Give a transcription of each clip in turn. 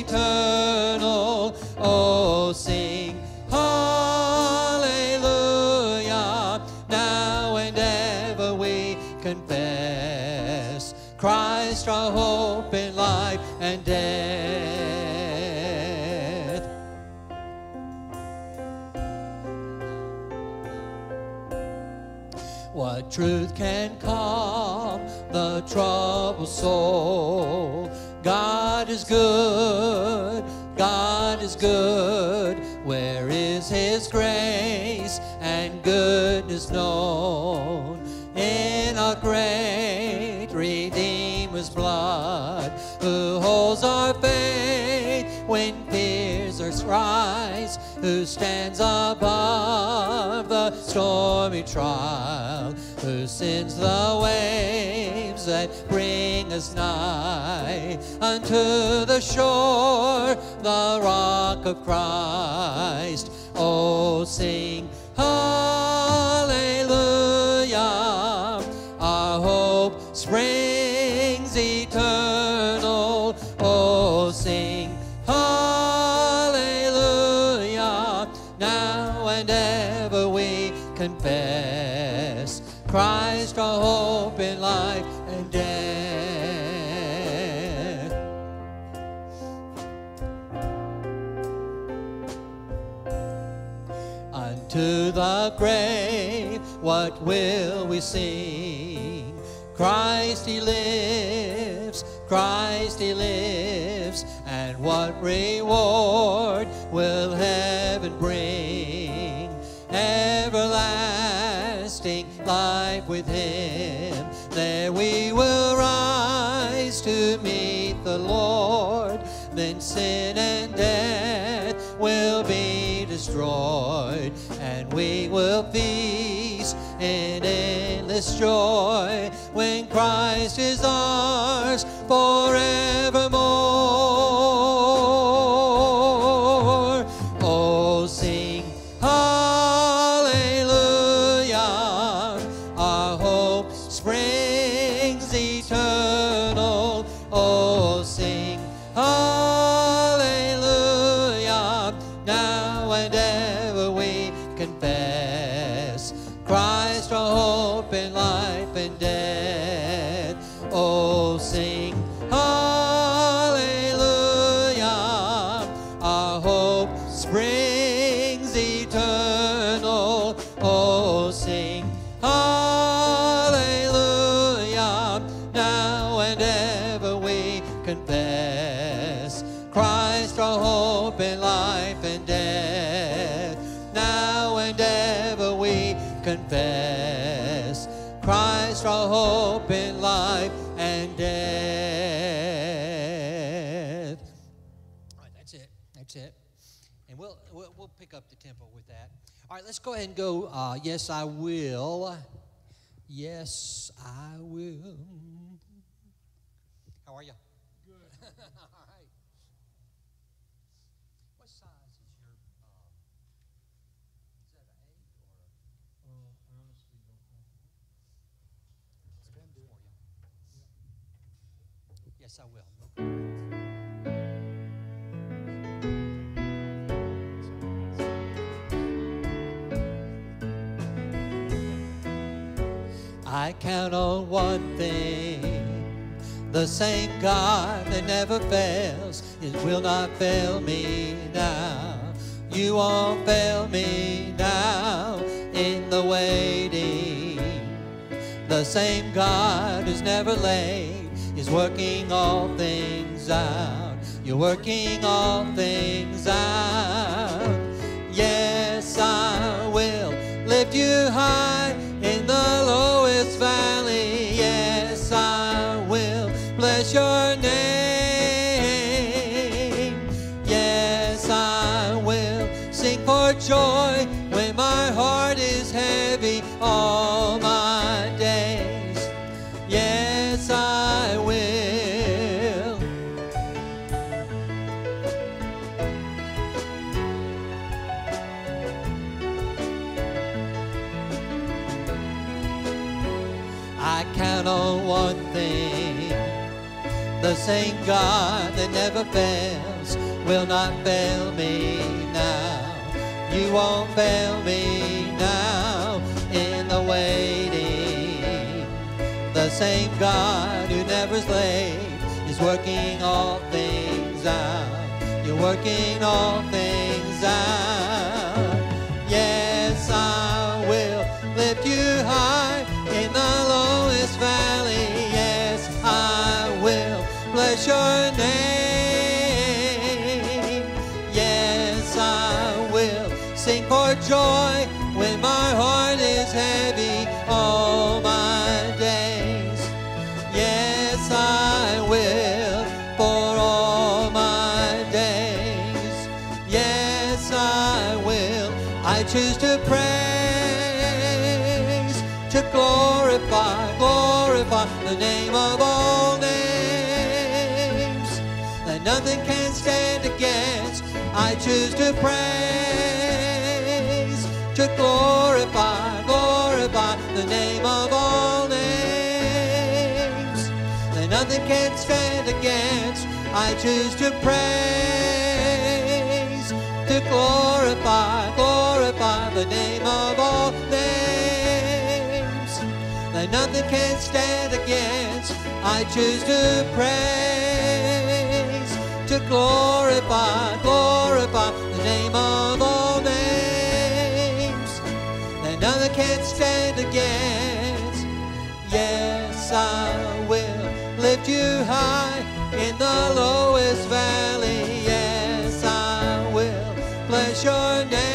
eternal. Oh, sing hallelujah. Now and ever we confess Christ our hope in life and death. What truth can calm the troubled soul? God is good, God is good. Where is His grace and goodness known? In our great Redeemer's blood, who holds our faith when fears are rise, who stands above the stormy trial, who sends the waves that bring us nigh unto the shore, the rock of Christ. Oh, sing grave, what will we sing? Christ he lives, Christ he lives, and what reward will heaven bring? Everlasting life with him, there we will rise to meet the Lord, then sin and death will be destroyed, we will feast in endless joy when Christ is ours forevermore. Oh, sing hallelujah. Our hope springs eternal. Oh, sing hallelujah. Let's go ahead and go. Uh, yes, I will. Yes, I will. I count on one thing. The same God that never fails, it will not fail me now. You won't fail me now in the waiting. The same God who's never late is working all things out. You're working all things out. Yes, I will lift you high in the lowest valley. Yes, I will bless your name. The same God that never fails will not fail me now. You won't fail me now in the waiting. The same God who never is late is working all things out. You're working all things out. Your name. Yes, I will sing for joy when my heart is heavy all my days. Yes, I will for all my days. Yes, I will. I choose to praise, to glorify, glorify the name of all I choose to praise, to glorify, glorify the name of all names that nothing can stand against. I choose to praise, to glorify, glorify the name of all names that nothing can stand against. I choose to praise, glorify, glorify the name of all names that nothing can stand against. Yes, I will lift you high in the lowest valley. Yes, I will bless your name.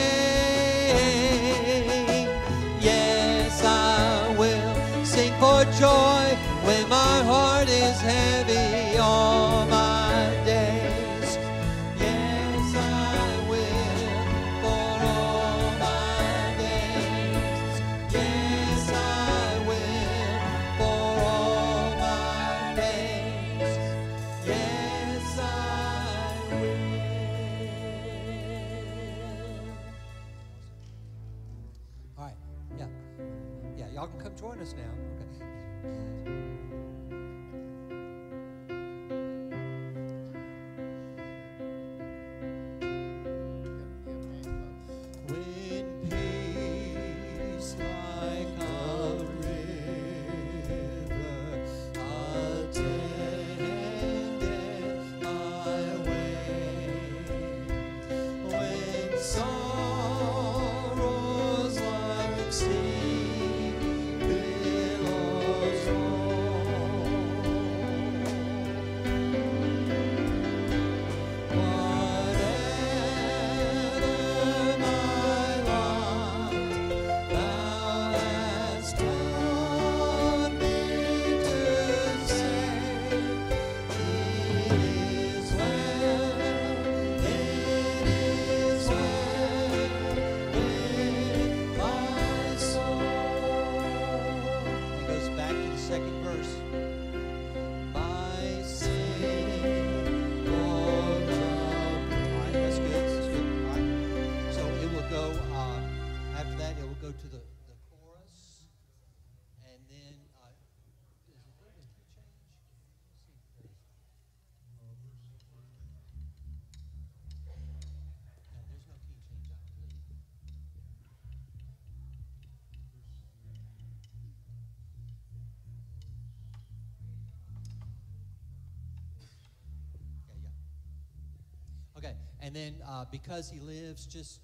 And then uh, because he lives, just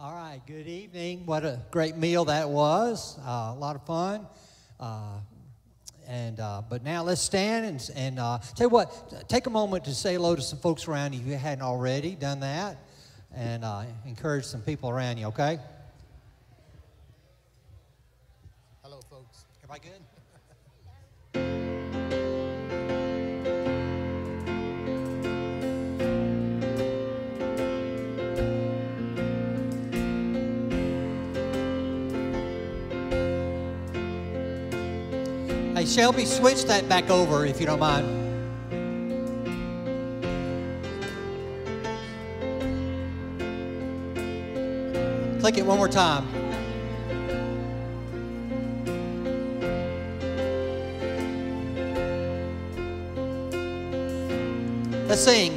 All right, good evening. What a great meal that was. Uh, a lot of fun. Uh, and uh, but now let's stand and, and uh, tell you what. Take a moment to say hello to some folks around you if you hadn't already done that, and uh, encourage some people around you. Okay. Hello, folks. Everybody good? Shelby, switch that back over if you don't mind. Click it one more time. Let's sing.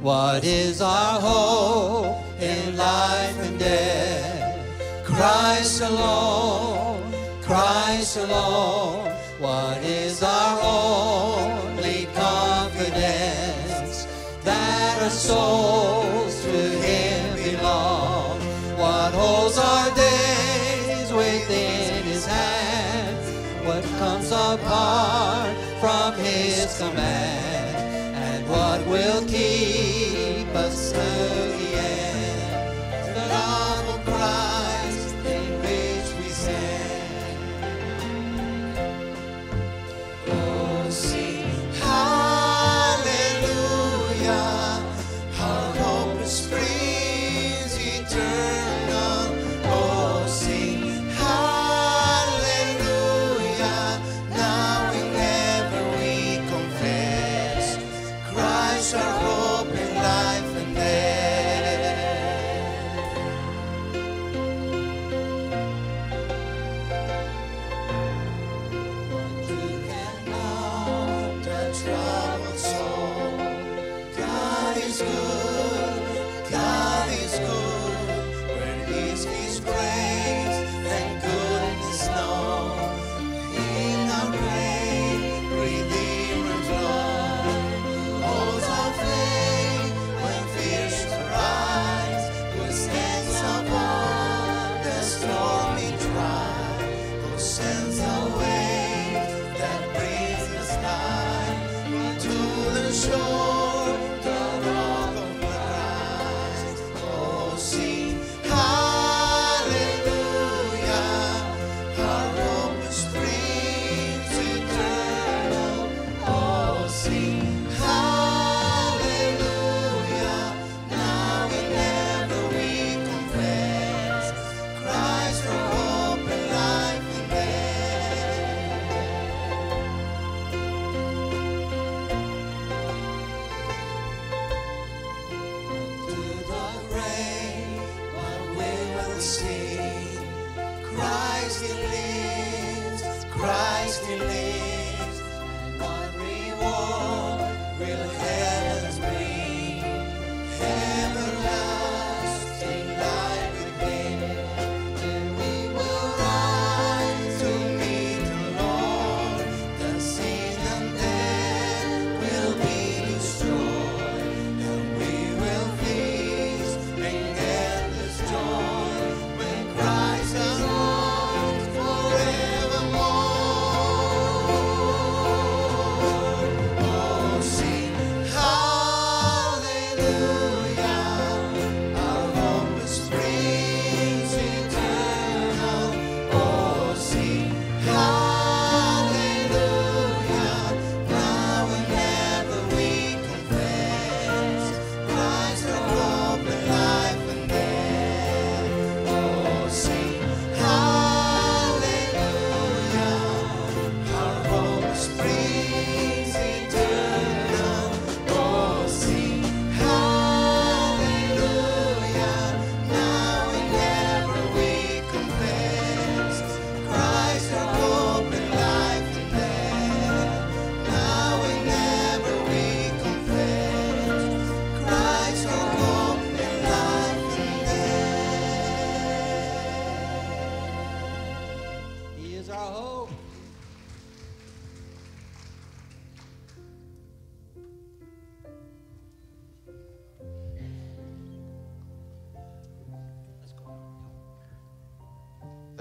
What is our hope in life and death? Christ alone, Christ alone. What is our only confidence? That our souls to Him belong. What holds our days within His hand? What comes apart from His command? And what will keep us to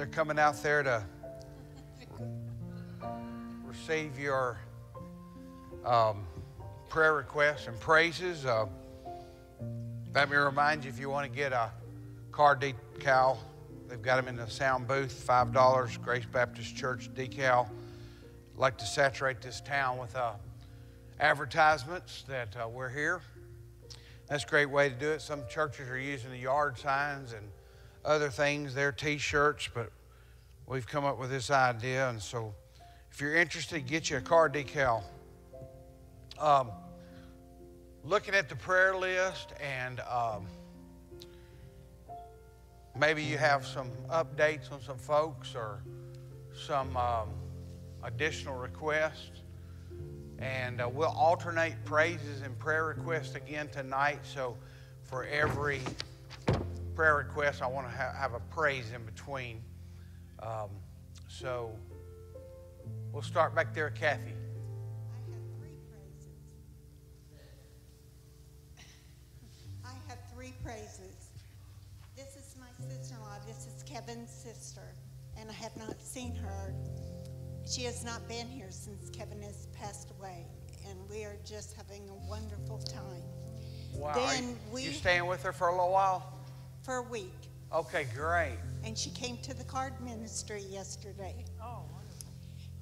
they're coming out there to receive your um, prayer requests and praises. Uh, let me remind you if you want to get a car decal, they've got them in the sound booth, $5, Grace Baptist Church decal. like to saturate this town with uh, advertisements that uh, we're here. That's a great way to do it. Some churches are using the yard signs and other things, their t shirts, but we've come up with this idea. And so if you're interested, get you a car decal. Um, looking at the prayer list, and um, maybe you have some updates on some folks or some um, additional requests. And uh, we'll alternate praises and prayer requests again tonight. So for every prayer request, I want to ha- have a praise in between. Um, so we'll start back there, Kathy. I have three praises. I have three praises. This is my sister-in-law. This is Kevin's sister, and I have not seen her. She has not been here since Kevin has passed away, and we are just having a wonderful time. Wow. Are Then you, we you staying with her for a little while? For a week, Okay, great. and she came to the card ministry yesterday. Oh, wonderful.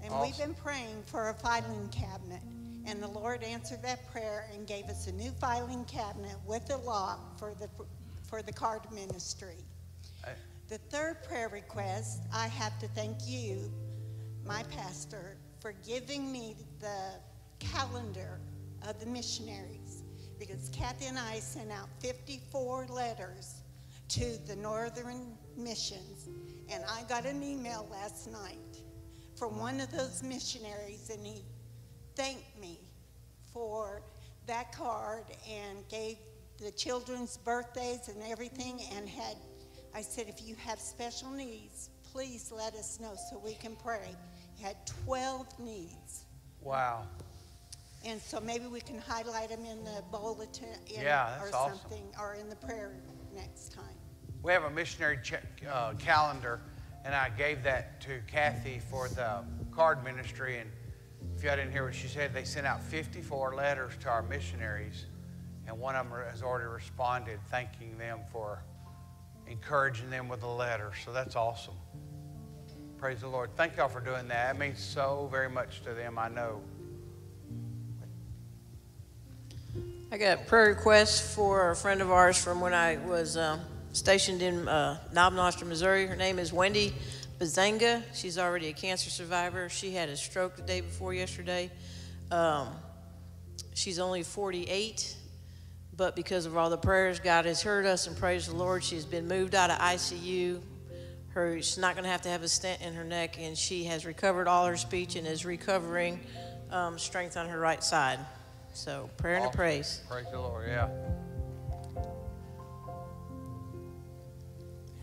And we've been praying for a filing cabinet. And the Lord answered that prayer and gave us a new filing cabinet with a lock for the, for the card ministry. Hey. The third prayer request, I have to thank you, my pastor, for giving me the calendar of the missionaries. Because Kathy and I sent out 54 letters to the northern missions. And I got an email last night from one of those missionaries, and he thanked me for that card and gave the children's birthdays and everything. And had, I said, if you have special needs, please let us know so we can pray. He had 12 needs. Wow. And so maybe we can highlight them in the bulletin in- Yeah, or awesome. something, or in the prayer next time. We have a missionary check, uh, calendar, and I gave that to Kathy for the card ministry. And if y'all didn't hear what she said, they sent out 54 letters to our missionaries, and one of them has already responded, thanking them for encouraging them with a letter. So that's awesome. Praise the Lord. Thank y'all for doing that. It means so very much to them, I know. I got prayer requests for a friend of ours from when I was um, stationed in uh, Knob Noster, Missouri. Her name is Wendy Bazanga. She's already a cancer survivor. She had a stroke the day before yesterday. Um, she's only 48, but because of all the prayers, God has heard us and praise the Lord. She's been moved out of ICU. Her, she's not going to have to have a stent in her neck, and she has recovered all her speech and is recovering um, strength on her right side. So prayer and a praise. Praise the Lord, yeah.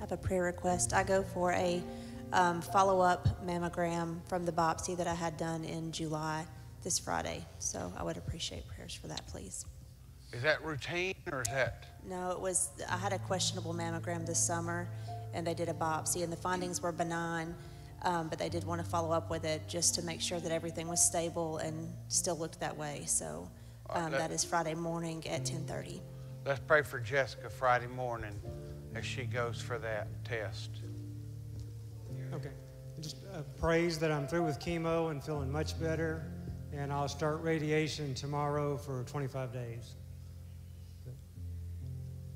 Have a prayer request. I go for a um, follow-up mammogram from the biopsy that I had done in July this Friday. So I would appreciate prayers for that, please. Is that routine or is that? No, it was, I had a questionable mammogram this summer, and they did a biopsy, and the findings were benign, um, but they did want to follow up with it just to make sure that everything was stable and still looked that way. So um, that- that is Friday morning at 10:30. Let's pray for Jessica Friday morning as she goes for that test. Okay. Just uh, praise that I'm through with chemo and feeling much better, and I'll start radiation tomorrow for 25 days.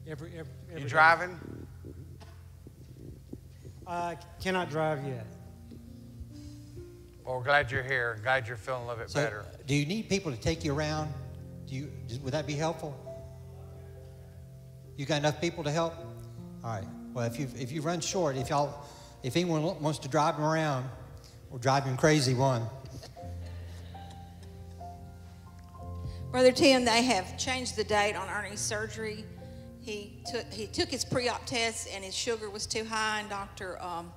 Every, every, every You day. driving? I cannot drive yet. Well, we're glad you're here. Glad you're feeling a little bit So, better. do you need people to take you around? Do you, would that be helpful? You got enough people to help? All right. Well, if you if you run short, if y'all, if anyone wants to drive him around, or drive him crazy, one. Brother Tim, they have changed the date on Ernie's surgery. He took he took his pre-op test and his sugar was too high, and doctor um,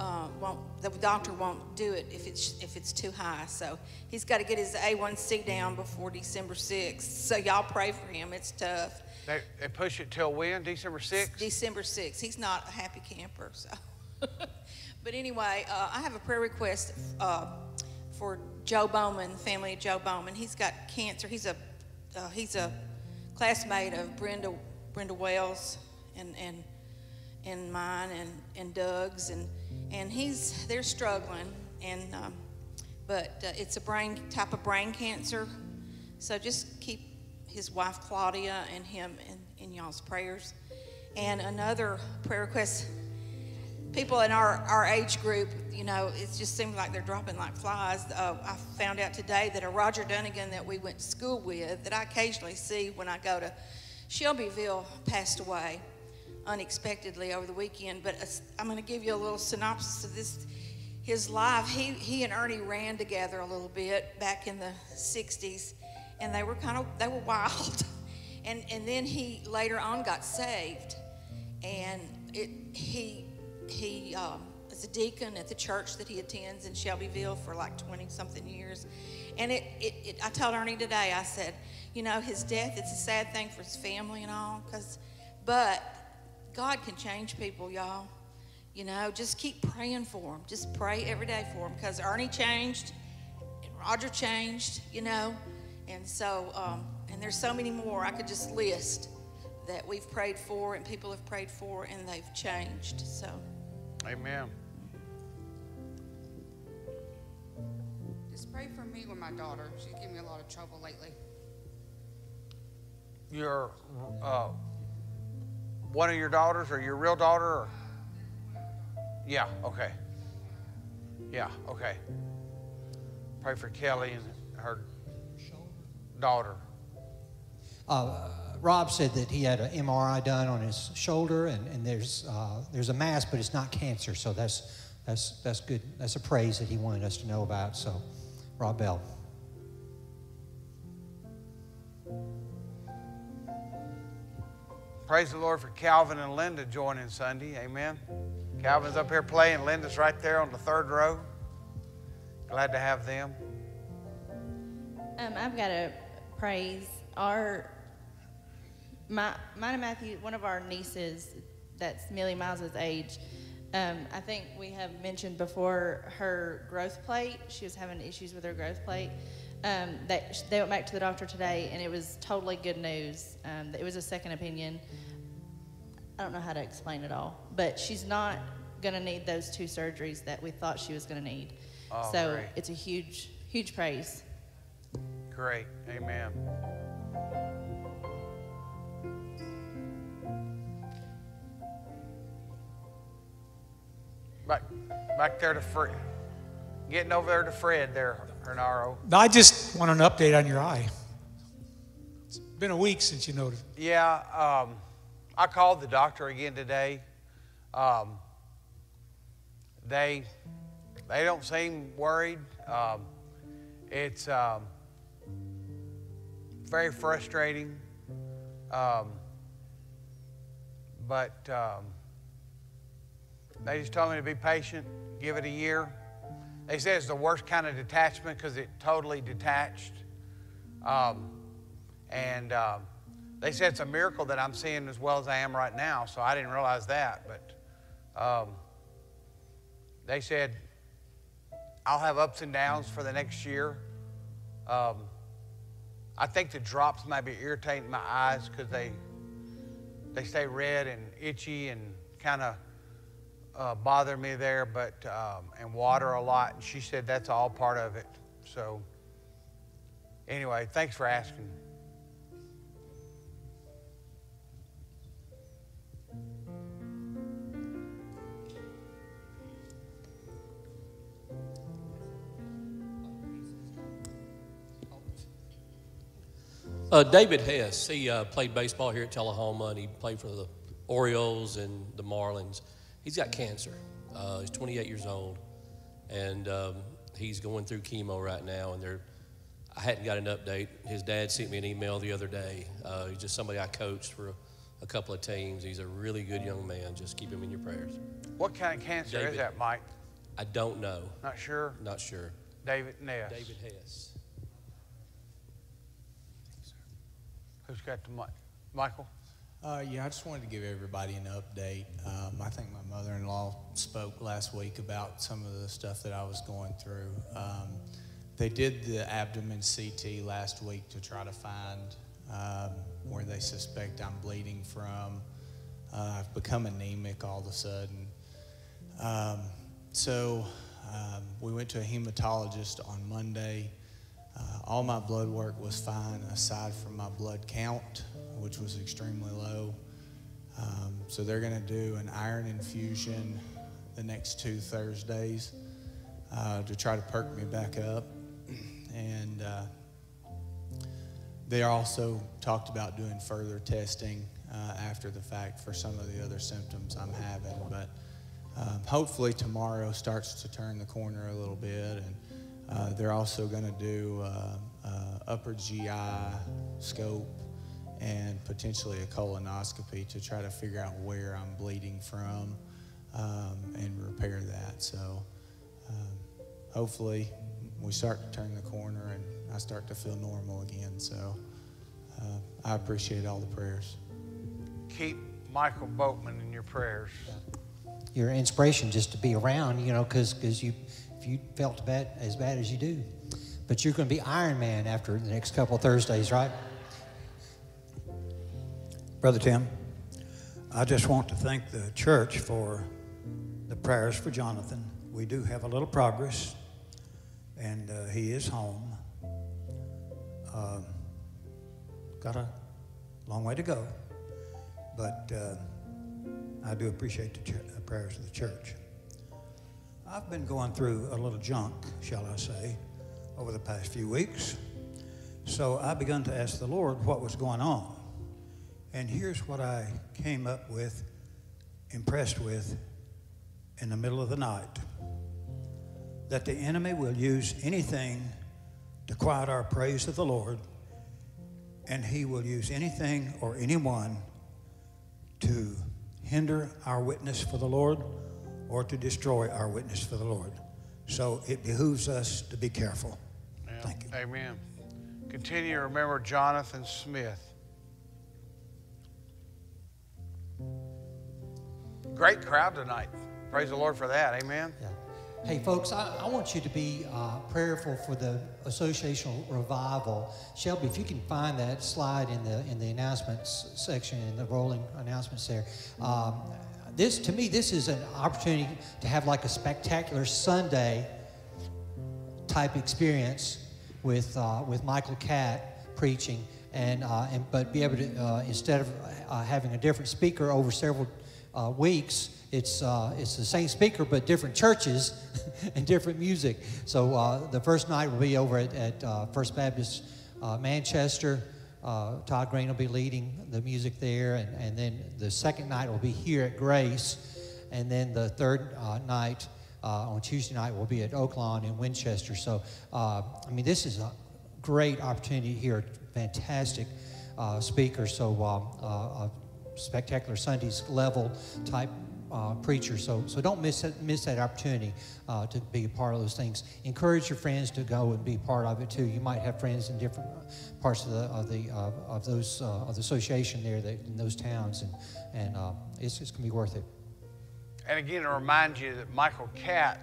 uh, won't the doctor won't do it if it's if it's too high. So he's got to get his A1C down before December 6th. So y'all pray for him. It's tough. They, they push it till when? December 6th? December 6th. He's not a happy camper, so But anyway, uh, I have a prayer request uh, for Joe Bowman, family of Joe Bowman. He's got cancer. He's a uh, he's a classmate of Brenda Brenda Wells and and and mine and and Doug's and and he's they're struggling and um, but uh, it's a brain type of brain cancer. So just keep his wife Claudia and him in, in y'all's prayers. And another prayer request people in our, our age group, you know, it just seems like they're dropping like flies. Uh, I found out today that a Roger Dunnigan that we went to school with, that I occasionally see when I go to Shelbyville, passed away unexpectedly over the weekend. But uh, I'm going to give you a little synopsis of this. His life, he, he and Ernie ran together a little bit back in the 60s, and they were kind of, they were wild. And, and then he later on got saved, and it, he he um, is a deacon at the church that he attends in Shelbyville for like 20 something years. And it, it, it, I told Ernie today, I said, you know, his death, it's a sad thing for his family and all, cause, but God can change people, y'all. You know, just keep praying for him. Just pray every day for him because Ernie changed and Roger changed, you know. And so, um, and there's so many more I could just list that we've prayed for and people have prayed for and they've changed. So. Amen. Just pray for me with my daughter. She's giving me a lot of trouble lately. Your uh, one of your daughters or your real daughter? Or? Yeah, okay. Yeah, okay. Pray for Kelly and her daughter. Uh, Rob said that he had an MRI done on his shoulder, and, and there's, uh, there's a mass, but it's not cancer. So that's, that's, that's good. That's a praise that he wanted us to know about. So, Rob Bell. Praise the Lord for Calvin and Linda joining Sunday. Amen. Calvin's up here playing. Linda's right there on the third row. Glad to have them. Um, I've got a praise. Our my, mine and Matthew, one of our nieces that's Millie Miles' age, um, I think we have mentioned before her growth plate. She was having issues with her growth plate. Um, that they went back to the doctor today, and it was totally good news. Um, it was a second opinion. I don't know how to explain it all, but she's not going to need those two surgeries that we thought she was going to need. Oh, so great. it's a huge, huge praise. Great. Amen. Back, back there to Fred. Getting over there to Fred there, Hernaro. I just want an update on your eye. It's been a week since you noticed. Yeah, um, I called the doctor again today. Um, they they don't seem worried. Um, it's um, very frustrating, um, but um, they just told me to be patient, give it a year. They said it's the worst kind of detachment because it totally detached. Um, and um, they said it's a miracle that I'm seeing as well as I am right now, so I didn't realize that. But um, they said I'll have ups and downs for the next year. Um, I think the drops might be irritating my eyes because they they stay red and itchy and kind of uh, bother me there, but um, and water a lot. And she said that's all part of it. So anyway, thanks for asking. Uh, David Hess, he uh, played baseball here at Tullahoma, and he played for the Orioles and the Marlins. He's got cancer. Uh, he's 28 years old, and um, he's going through chemo right now. And they're, I hadn't got an update. His dad sent me an email the other day. Uh, he's just somebody I coached for a, a, couple of teams. He's a really good young man. Just keep him in your prayers. What kind of cancer David, is that, Mike? I don't know. Not sure. Not sure. David Ness. David Hess. Who's got the mic? Michael? Uh, yeah, I just wanted to give everybody an update. Um, I think my mother-in-law spoke last week about some of the stuff that I was going through. Um, they did the abdomen CT last week to try to find um, where they suspect I'm bleeding from. Uh, I've become anemic all of a sudden. Um, so um, we went to a hematologist on Monday. Uh, all my blood work was fine aside from my blood count, which was extremely low. Um, so they're going to do an iron infusion the next two Thursdays uh, to try to perk me back up. And uh, they also talked about doing further testing uh, after the fact for some of the other symptoms I'm having. But um, hopefully tomorrow starts to turn the corner a little bit. And uh, they're also going to do uh, uh, upper GI scope and potentially a colonoscopy to try to figure out where I'm bleeding from um, and repair that. So um, hopefully we start to turn the corner and I start to feel normal again. So uh, I appreciate all the prayers. Keep Michael Boatman in your prayers. Your inspiration just to be around, you know, because you, you felt bad as bad as you do, but you're going to be Iron Man after the next couple of Thursdays, right? Brother Tim, I just want to thank the church for the prayers for Jonathan. We do have a little progress, and uh, he is home. Um, got a long way to go, but uh, I do appreciate the, ch- the prayers of the church. I've been going through a little junk, shall I say, over the past few weeks. So I begun to ask the Lord what was going on. And here's what I came up with, impressed with, in the middle of the night that the enemy will use anything to quiet our praise of the Lord, and he will use anything or anyone to hinder our witness for the Lord or to destroy our witness for the Lord. So it behooves us to be careful. Thank you. Amen. Continue to remember Jonathan Smith. Great crowd tonight. Praise the Lord for that. Amen. Yeah. Hey, folks, I, I, want you to be uh, prayerful for the associational revival. Shelby, if you can find that slide in the in the announcements section in the rolling announcements there. Um, this, to me, this is an opportunity to have like a spectacular Sunday type experience with uh, with Michael Catt preaching, and uh, and but be able to uh, instead of uh, having a different speaker over several uh, weeks it's, uh, it's the same speaker, but different churches and different music. So the first night will be over at, at First Baptist Manchester. Uh, Todd Green will be leading the music there. And, and then the second night will be here at Grace. And then the third uh, night on Tuesday night will be at Oaklawn in Winchester. So, I mean, this is a great opportunity here. Fantastic speakers. So, um, spectacular Sundays level type uh, preacher. So, so don't miss that, miss that opportunity uh, to be a part of those things. Encourage your friends to go and be part of it too. You might have friends in different parts of the of the uh, of those uh, of the association there that, in those towns, and and uh, it's it's gonna be worth it. And again, to remind you that Michael Catt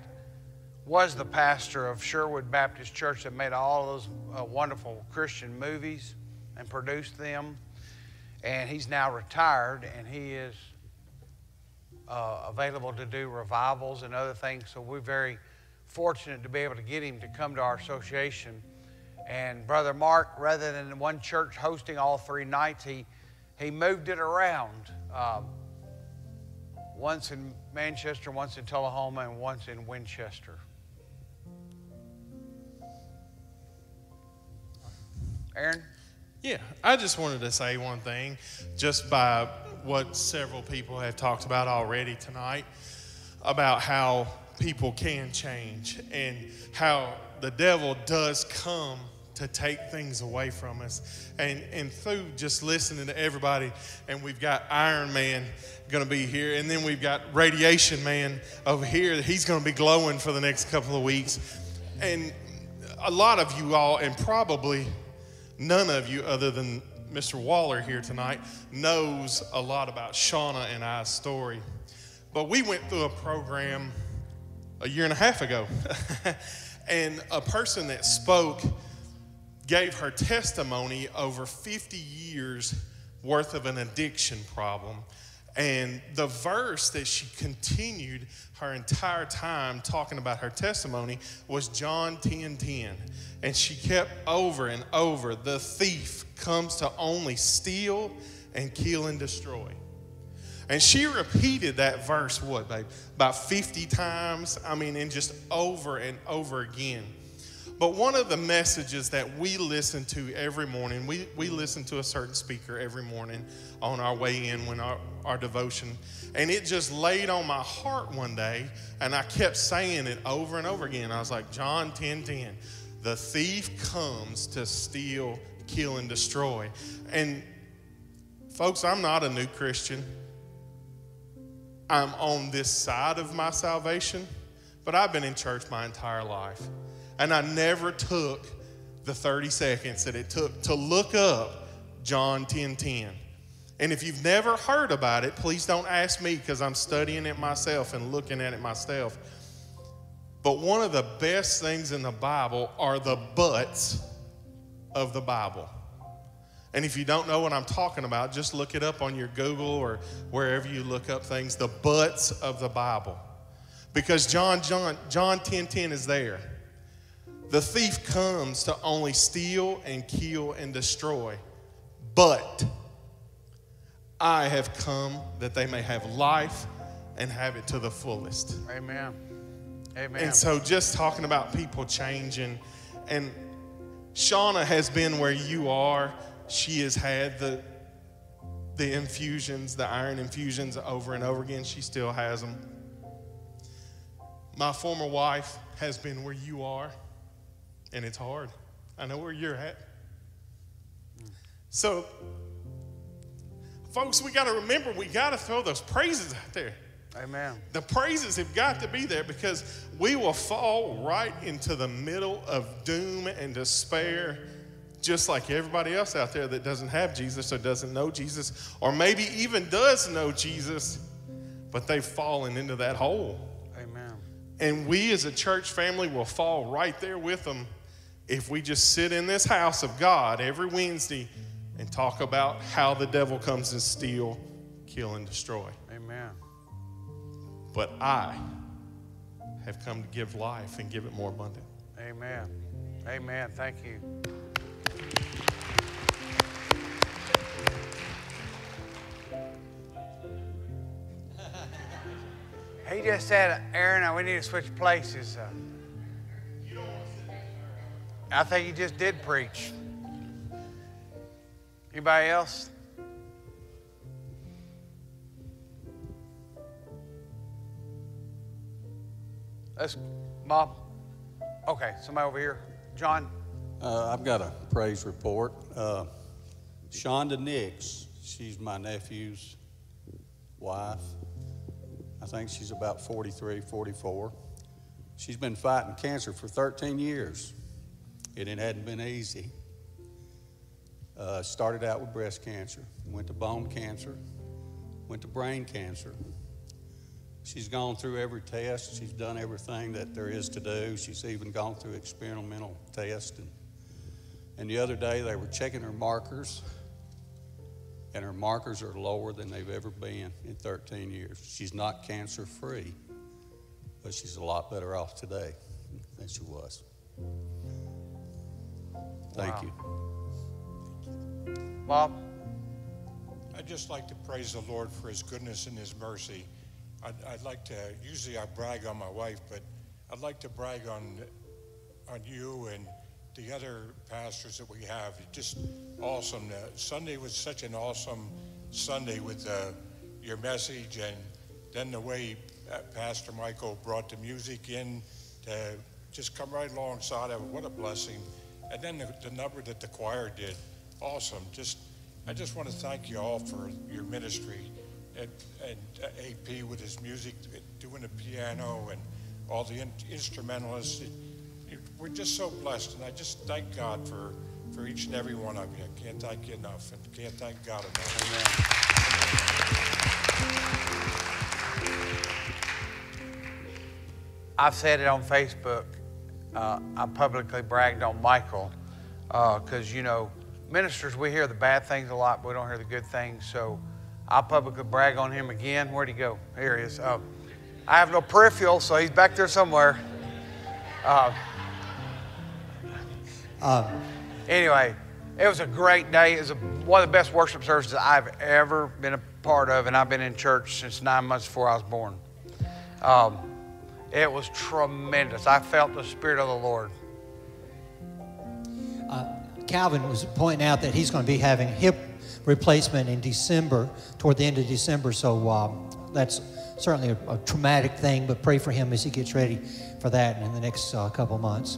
was the pastor of Sherwood Baptist Church that made all those wonderful Christian movies and produced them. And he's now retired, and he is uh, available to do revivals and other things. So we're very fortunate to be able to get him to come to our association. And Brother Mark, rather than one church hosting all three nights, he, he moved it around. Um, once in Manchester, once in Tullahoma, and once in Winchester. Aaron? Yeah, I just wanted to say one thing just by what several people have talked about already tonight about how people can change and how the devil does come to take things away from us. And, and through just listening to everybody, and we've got Iron Man going to be here, and then we've got Radiation Man over here. He's going to be glowing for the next couple of weeks. And a lot of you all, and probably none of you other than Mr. Waller here tonight knows a lot about Shauna and I's story. But we went through a program a year and a half ago, and a person that spoke gave her testimony over 50 years worth of an addiction problem. And the verse that she continued her entire time talking about her testimony was John 10 10. And she kept over and over the thief comes to only steal and kill and destroy. And she repeated that verse, what, babe? About 50 times. I mean, and just over and over again. But one of the messages that we listen to every morning, we, we listen to a certain speaker every morning on our way in when our, our devotion, and it just laid on my heart one day, and I kept saying it over and over again. I was like, John 10 10, the thief comes to steal, kill, and destroy. And folks, I'm not a new Christian. I'm on this side of my salvation, but I've been in church my entire life. And I never took the 30 seconds that it took to look up John 10 10. And if you've never heard about it, please don't ask me because I'm studying it myself and looking at it myself. But one of the best things in the Bible are the buts of the Bible. And if you don't know what I'm talking about, just look it up on your Google or wherever you look up things, the buts of the Bible. Because John John John 10 10 is there. The thief comes to only steal and kill and destroy. But I have come that they may have life and have it to the fullest. Amen. Amen. And so, just talking about people changing, and Shauna has been where you are. She has had the the infusions, the iron infusions over and over again. She still has them. My former wife has been where you are, and it's hard. I know where you're at. So, folks, we got to remember we got to throw those praises out there. Amen. The praises have got to be there because we will fall right into the middle of doom and despair, just like everybody else out there that doesn't have Jesus or doesn't know Jesus, or maybe even does know Jesus, but they've fallen into that hole. Amen. And we as a church family will fall right there with them if we just sit in this house of God every Wednesday and talk about how the devil comes to steal, kill, and destroy. Amen. But I have come to give life and give it more abundant. Amen. Amen. Thank you. He just said, Aaron, we need to switch places. I think he just did preach. Anybody else? Let's, Bob. Okay, somebody over here. John. Uh, I've got a praise report. Uh, Shonda Nix, she's my nephew's wife. I think she's about 43, 44. She's been fighting cancer for 13 years, and it hadn't been easy. Uh, started out with breast cancer, went to bone cancer, went to brain cancer. She's gone through every test. She's done everything that there is to do. She's even gone through experimental tests. And, and the other day they were checking her markers, and her markers are lower than they've ever been in 13 years. She's not cancer free, but she's a lot better off today than she was. Thank Wow. you. Bob. I'd just like to praise the Lord for his goodness and his mercy. I'd, I'd like to, usually I brag on my wife, but I'd like to brag on, on you and the other pastors that we have. It's just awesome. Uh, Sunday was such an awesome Sunday with uh, your message and then the way uh, Pastor Michael brought the music in to just come right alongside of it. What a blessing. And then the, the number that the choir did, awesome. Just I just want to thank you all for your ministry and, and uh, AP with his music, doing the piano and all the in- instrumentalists. It- it- we're just so blessed, and I just thank God for, for each and every one of you. I can't thank you enough and can't thank God enough. I've said it on Facebook. Uh, I publicly bragged on Michael because, you know, ministers, we hear the bad things a lot, but we don't hear the good things. So I'll publicly brag on him again. Where'd he go? Here he is. Uh, I have no peripheral, so he's back there somewhere. Uh, anyway, it was a great day. It was a, one of the best worship services I've ever been a part of, and I've been in church since nine months before I was born. Um, it was tremendous. I felt the Spirit of the Lord. Calvin was pointing out that he's going to be having hip replacement in December, toward the end of December. So uh, that's certainly a, a, traumatic thing, but pray for him as he gets ready for that in the next uh, couple months.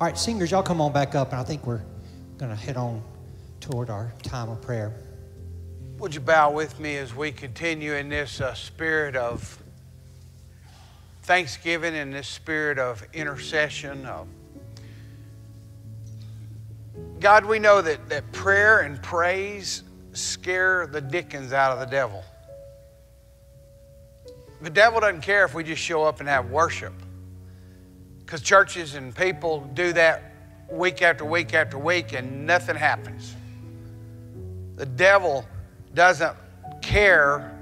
All right, singers, y'all come on back up, and I think we're going to head on toward our time of prayer. Would you bow with me as we continue in this uh, spirit of thanksgiving, in this spirit of intercession, of God, we know that, that prayer and praise scare the dickens out of the devil. The devil doesn't care if we just show up and have worship. Because churches and people do that week after week after week and nothing happens. The devil doesn't care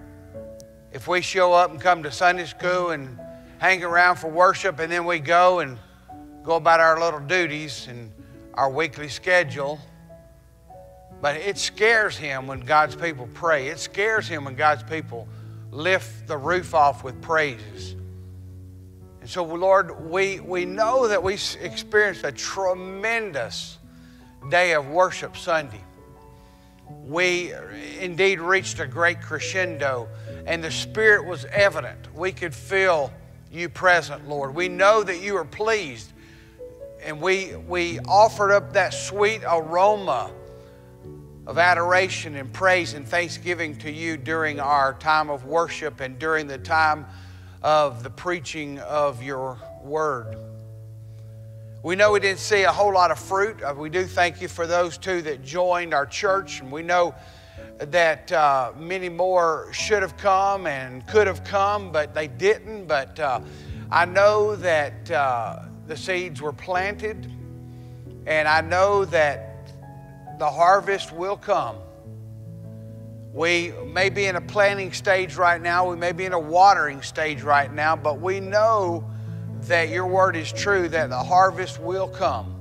if we show up and come to Sunday school and hang around for worship and then we go and go about our little duties and our weekly schedule. But it scares him when God's people pray. It scares him when God's people lift the roof off with praises. And so, Lord, we, we know that we experienced a tremendous day of worship Sunday. We indeed reached a great crescendo, and the Spirit was evident. We could feel you present, Lord. We know that you are pleased and we, we offered up that sweet aroma of adoration and praise and thanksgiving to you during our time of worship and during the time of the preaching of your word. We know we didn't see a whole lot of fruit. Uh, we do thank you for those two that joined our church, and we know that uh, many more should have come and could have come, but they didn't. But uh, I know that uh, the seeds were planted, and I know that the harvest will come. We may be in a planting stage right now, we may be in a watering stage right now, but we know that your word is true, that the harvest will come.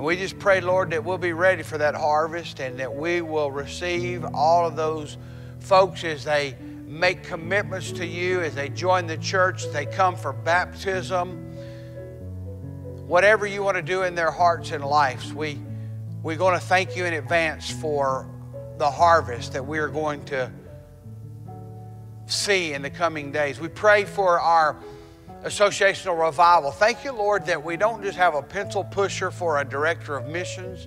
And we just pray, Lord, that we'll be ready for that harvest and that we will receive all of those folks as they make commitments to you, as they join the church, they come for baptism whatever you want to do in their hearts and lives, we, we're going to thank you in advance for the harvest that we are going to see in the coming days. We pray for our associational revival. Thank you, Lord, that we don't just have a pencil pusher for a director of missions,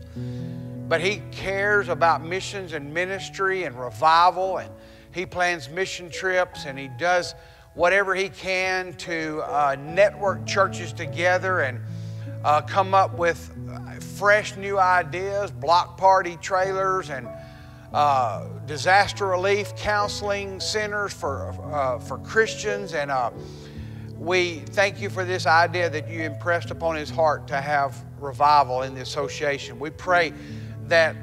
but he cares about missions and ministry and revival, and he plans mission trips and he does whatever he can to uh, network churches together and uh, come up with fresh new ideas, block party trailers, and uh, disaster relief counseling centers for, uh, for Christians. And uh, we thank you for this idea that you impressed upon his heart to have revival in the association. We pray that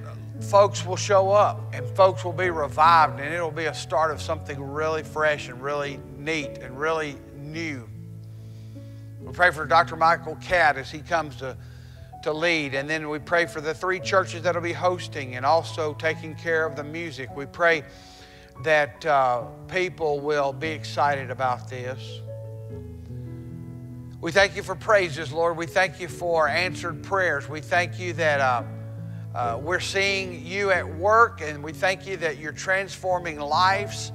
folks will show up and folks will be revived and it'll be a start of something really fresh and really neat and really new. We pray for Dr. Michael Catt as he comes to, to lead. And then we pray for the three churches that'll be hosting and also taking care of the music. We pray that uh, people will be excited about this. We thank you for praises, Lord. We thank you for answered prayers. We thank you that uh, uh, we're seeing you at work, and we thank you that you're transforming lives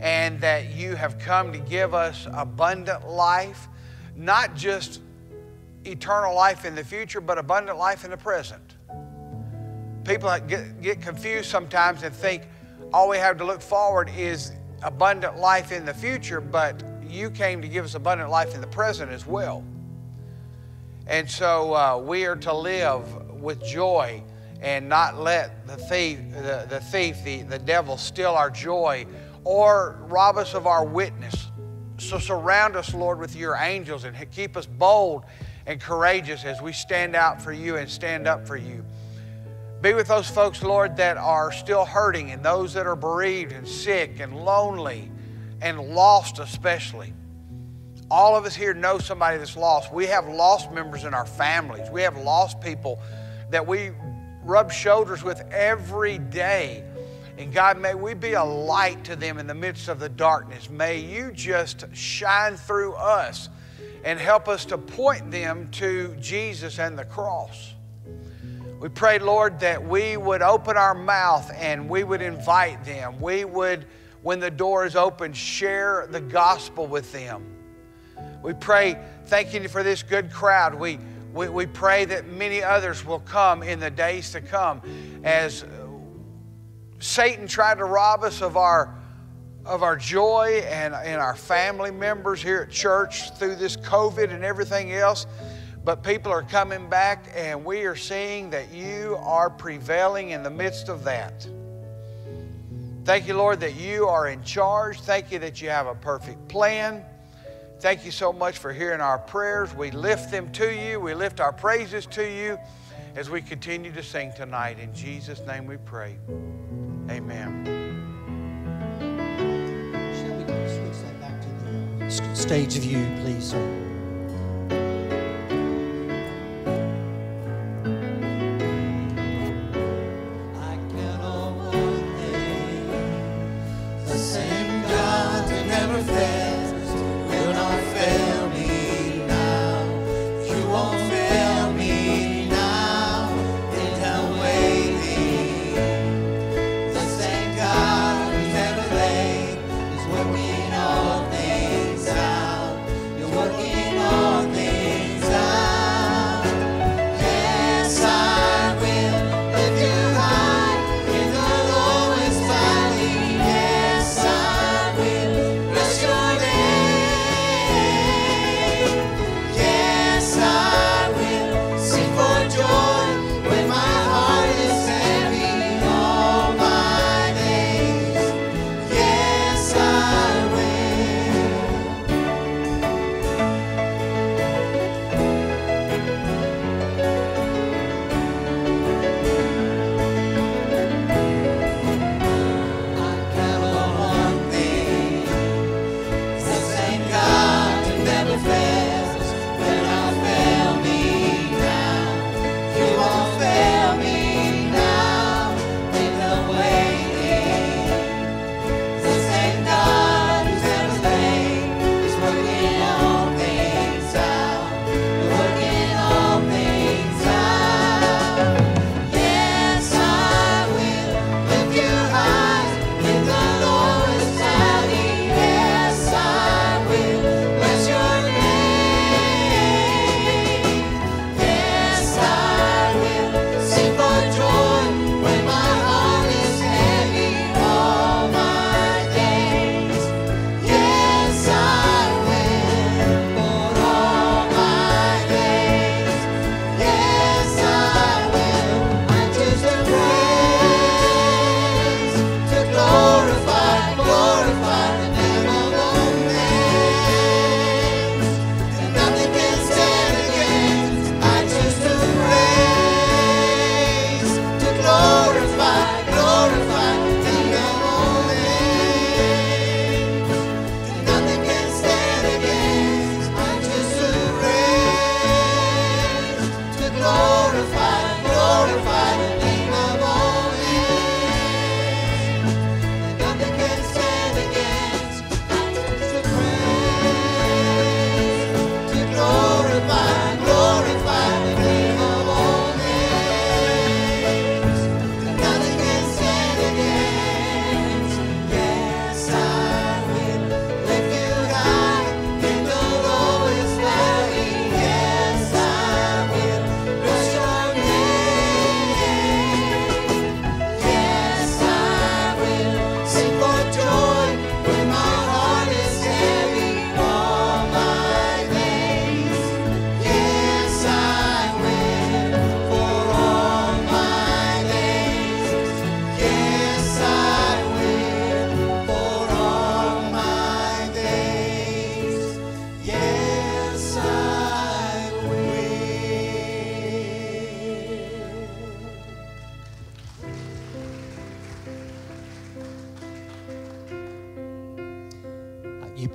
and that you have come to give us abundant life not just eternal life in the future, but abundant life in the present. People get, get confused sometimes and think all we have to look forward is abundant life in the future, but you came to give us abundant life in the present as well. And so uh, we are to live with joy and not let the thief, the, the thief, the, the devil steal our joy or rob us of our witness. So surround us, Lord, with your angels and keep us bold and courageous as we stand out for you and stand up for you. Be with those folks, Lord, that are still hurting and those that are bereaved and sick and lonely and lost, especially. All of us here know somebody that's lost. We have lost members in our families. We have lost people that we rub shoulders with every day. And God, may we be a light to them in the midst of the darkness. May you just shine through us and help us to point them to Jesus and the cross. We pray, Lord, that we would open our mouth and we would invite them. We would, when the door is open, share the gospel with them. We pray, thanking you for this good crowd. We, we, we pray that many others will come in the days to come as Satan tried to rob us of our, of our joy and, and our family members here at church through this COVID and everything else. But people are coming back, and we are seeing that you are prevailing in the midst of that. Thank you, Lord, that you are in charge. Thank you that you have a perfect plan. Thank you so much for hearing our prayers. We lift them to you, we lift our praises to you as we continue to sing tonight. In Jesus' name we pray. Amen. Shall we switch that back to the stage view, please, sir? Working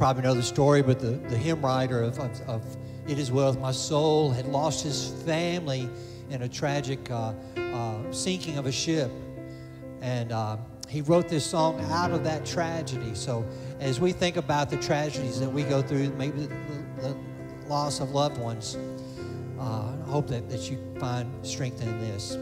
probably know the story, but the, the hymn writer of, of, of It Is Well With My Soul had lost his family in a tragic uh, uh, sinking of a ship. And uh, he wrote this song out of that tragedy. So as we think about the tragedies that we go through, maybe the, the loss of loved ones, uh, I hope that, that you find strength in this.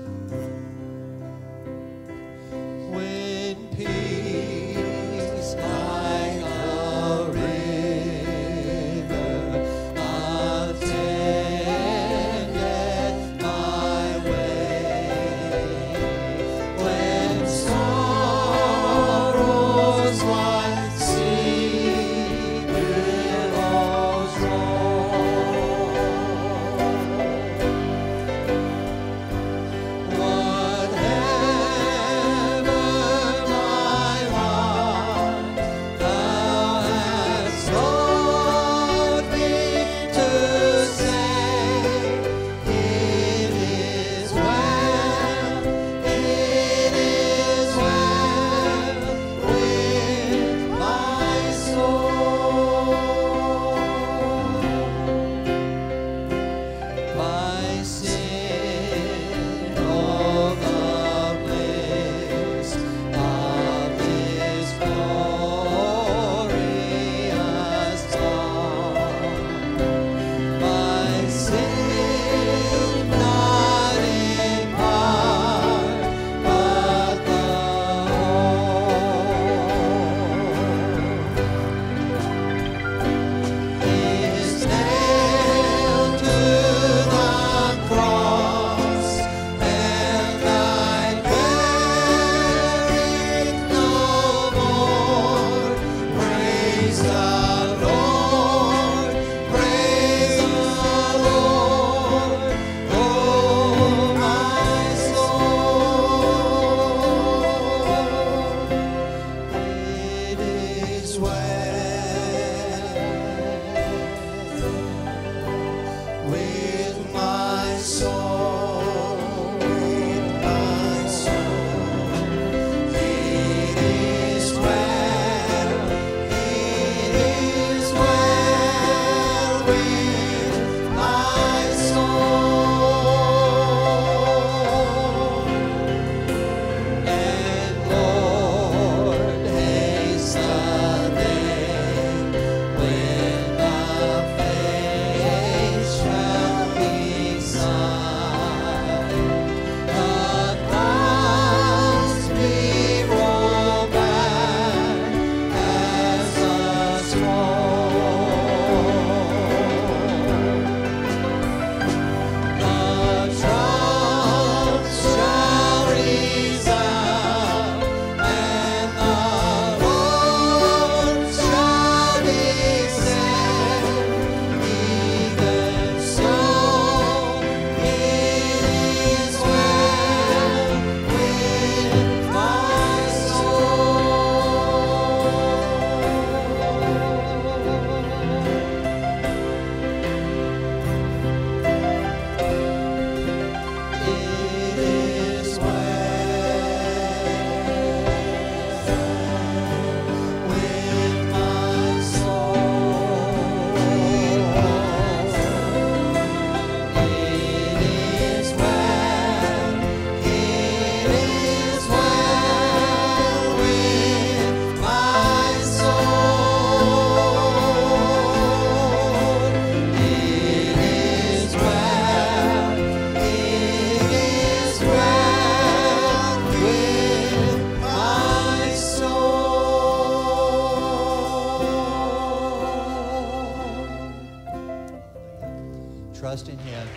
Trust in Him.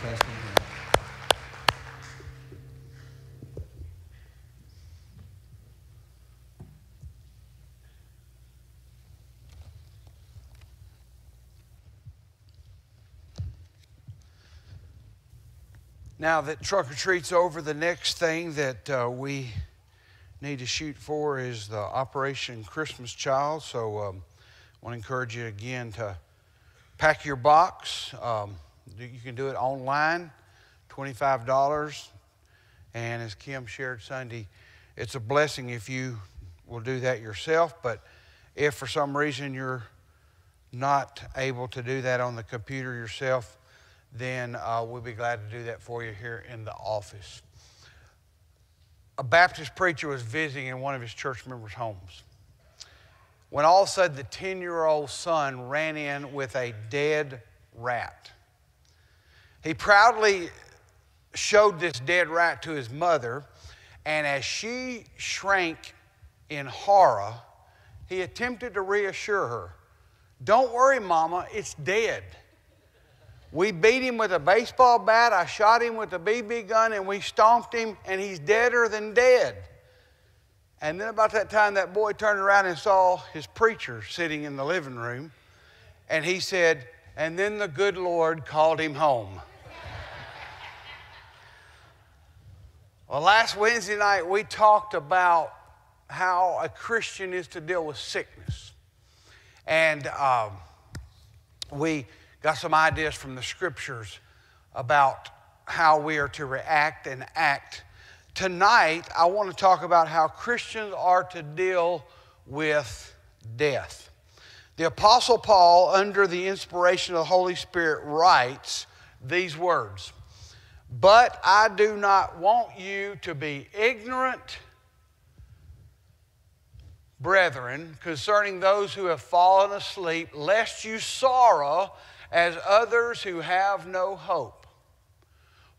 Trust in Him. Now that trunk or treat's over, the next thing that uh, we need to shoot for is the Operation Christmas Child. So um, I want to encourage you again to pack your box. Um, you can do it online, $25. And as Kim shared Sunday, it's a blessing if you will do that yourself, but If for some reason you're not able to do that on the computer yourself, then uh, we'll be glad to do that for you here in the office. A Baptist preacher was visiting in one of his church members' homes when all of a sudden the 10 year old son ran in with a dead rat. He proudly showed this dead rat to his mother, and as she shrank in horror, he attempted to reassure her Don't worry, Mama, it's dead. We beat him with a baseball bat, I shot him with a BB gun, and we stomped him, and he's deader than dead. And then about that time, that boy turned around and saw his preacher sitting in the living room, and he said, And then the good Lord called him home. well, last Wednesday night, we talked about how a Christian is to deal with sickness. And um, we got some ideas from the scriptures about how we are to react and act Tonight, I want to talk about how Christians are to deal with death. The Apostle Paul, under the inspiration of the Holy Spirit, writes these words But I do not want you to be ignorant, brethren, concerning those who have fallen asleep, lest you sorrow as others who have no hope.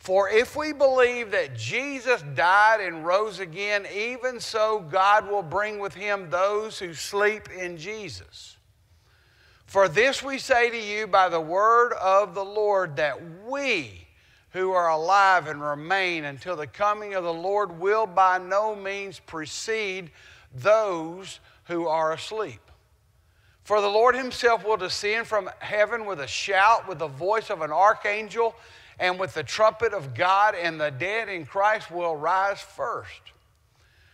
For if we believe that Jesus died and rose again, even so God will bring with him those who sleep in Jesus. For this we say to you by the word of the Lord that we who are alive and remain until the coming of the Lord will by no means precede those who are asleep. For the Lord himself will descend from heaven with a shout, with the voice of an archangel and with the trumpet of God, and the dead in Christ will rise first.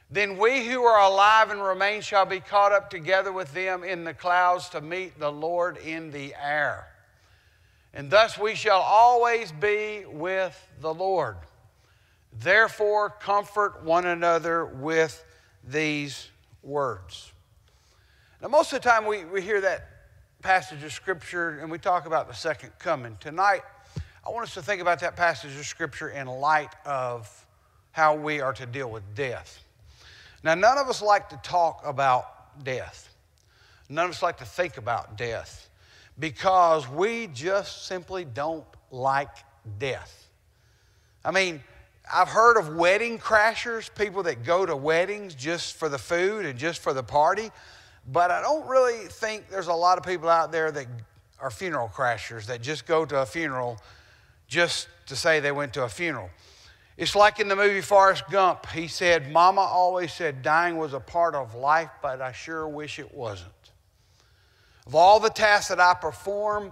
Then we who are alive and remain shall be caught up together with them in the clouds to meet the Lord in the air. And thus we shall always be with the Lord. Therefore, comfort one another with these words. Now, most of the time we, we hear that passage of Scripture and we talk about the second coming. Tonight, I want us to think about that passage of Scripture in light of how we are to deal with death. Now, none of us like to talk about death. None of us like to think about death because we just simply don't like death. I mean, I've heard of wedding crashers, people that go to weddings just for the food and just for the party, but I don't really think there's a lot of people out there that are funeral crashers that just go to a funeral just to say they went to a funeral. It's like in the movie Forrest Gump. He said, Mama always said dying was a part of life, but I sure wish it wasn't. Of all the tasks that I perform,